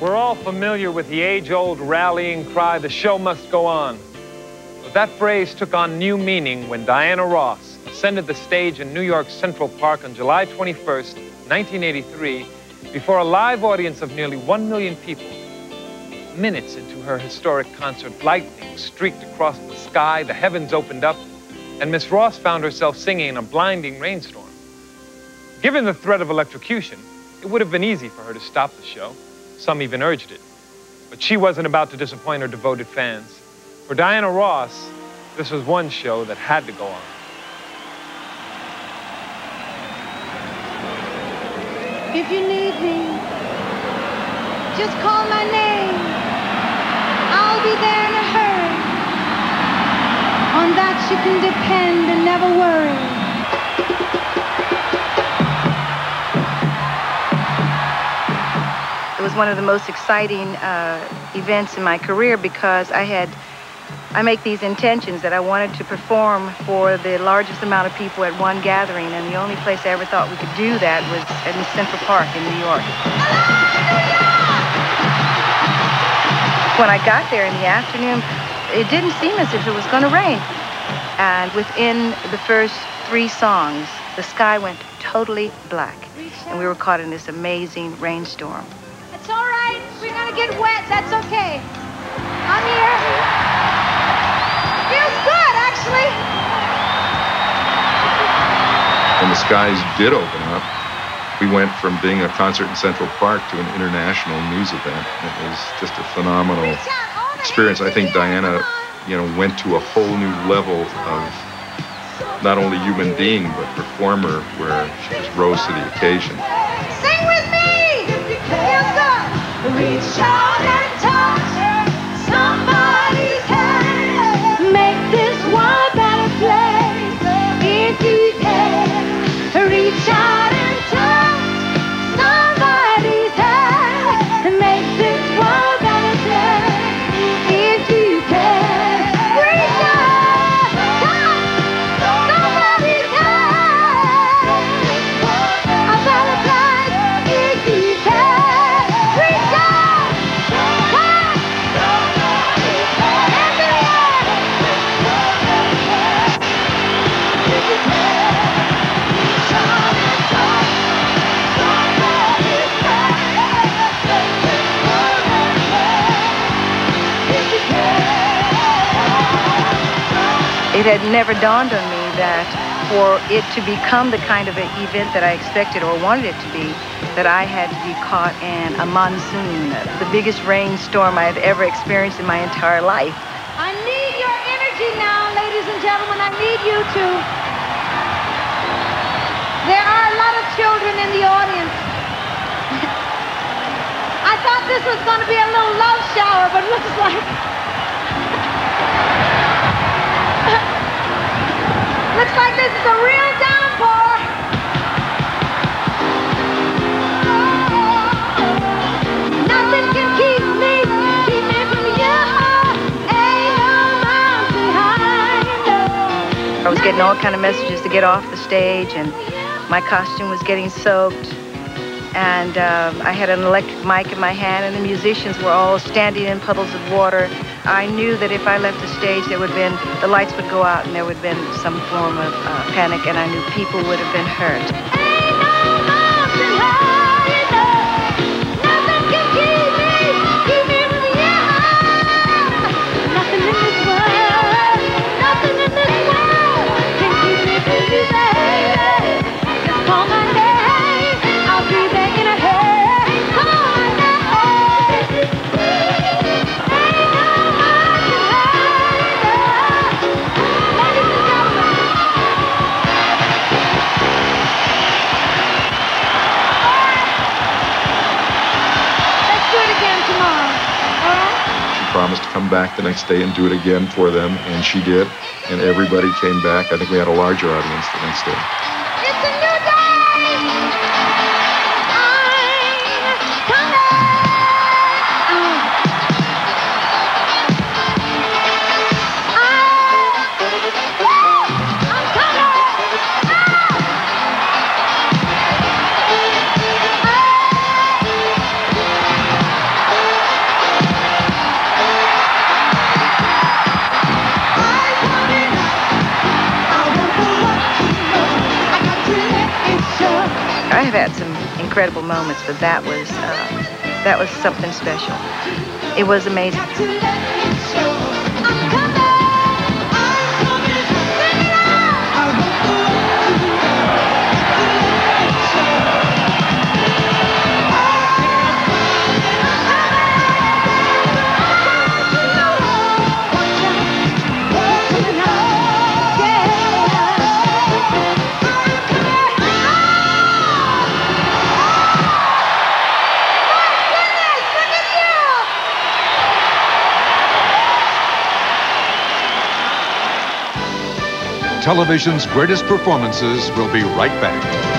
We're all familiar with the age-old rallying cry, the show must go on. But that phrase took on new meaning when Diana Ross ascended the stage in New York Central Park on July 21st, 1983, before a live audience of nearly one million people. Minutes into her historic concert, lightning streaked across the sky, the heavens opened up, and Miss Ross found herself singing in a blinding rainstorm. Given the threat of electrocution, it would have been easy for her to stop the show. Some even urged it. But she wasn't about to disappoint her devoted fans. For Diana Ross, this was one show that had to go on. If you need me, just call my name. I'll be there in a hurry. On that you can depend and never worry. One of the most exciting uh, events in my career because I had I make these intentions that I wanted to perform for the largest amount of people at one gathering, and the only place I ever thought we could do that was in Central Park in New York. When I got there in the afternoon, it didn't seem as if it was going to rain. And within the first three songs, the sky went totally black, and we were caught in this amazing rainstorm. Going to get wet. That's okay. I'm here. Feels good, actually. When the skies did open up, we went from being a concert in Central Park to an international news event. It was just a phenomenal experience. I think Diana, you know, went to a whole new level of not only human being but performer, where she just rose to the occasion. Reach out It had never dawned on me that for it to become the kind of an event that I expected or wanted it to be, that I had to be caught in a monsoon, the biggest rainstorm I have ever experienced in my entire life. I need your energy now, ladies and gentlemen. I need you to. There are a lot of children in the audience. I thought this was going to be a little love shower, but it looks like. Was getting all kind of messages to get off the stage, and my costume was getting soaked. And um, I had an electric mic in my hand, and the musicians were all standing in puddles of water. I knew that if I left the stage, there would have been the lights would go out, and there would have been some form of uh, panic, and I knew people would have been hurt. Come back the next day and do it again for them, and she did. And everybody came back. I think we had a larger audience the next day. Some incredible moments, but that was uh, that was something special. It was amazing. Television's greatest performances will be right back.